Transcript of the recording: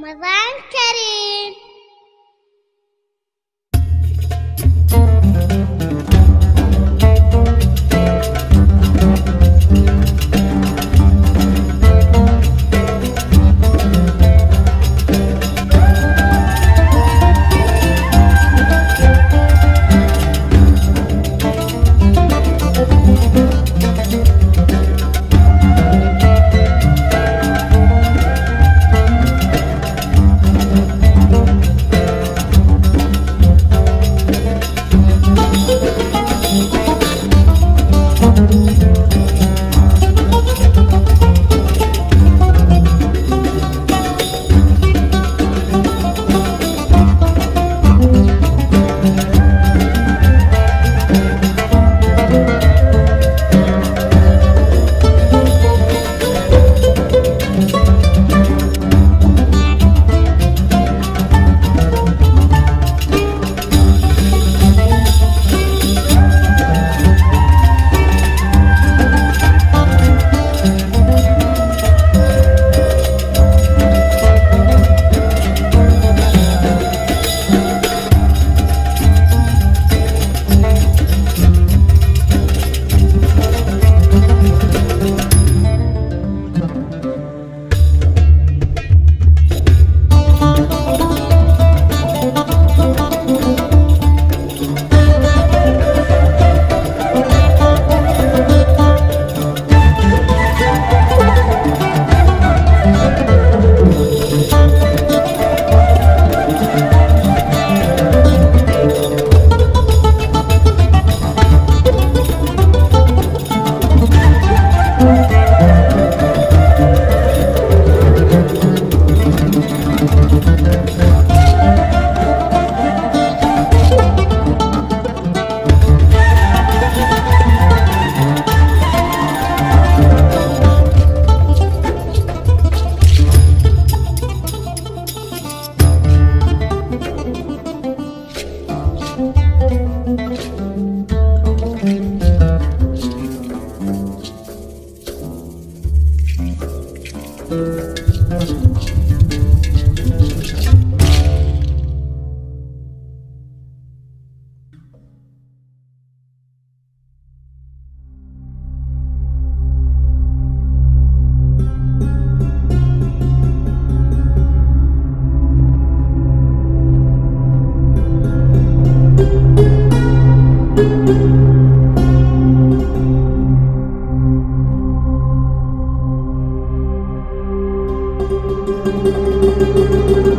رمضان كريم Música